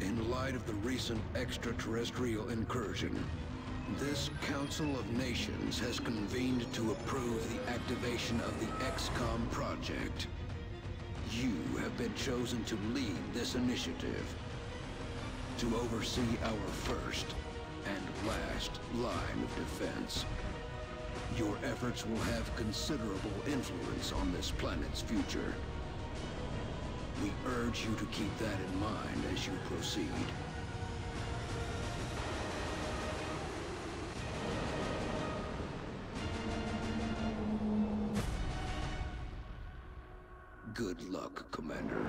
In light of the recent extraterrestrial incursion, this Council of Nations has convened to approve the activation of the XCOM project. You have been chosen to lead this initiative, to oversee our first and last line of defense. Your efforts will have considerable influence on this planet's future. We urge you to keep that in mind as you proceed. Good luck, Commander.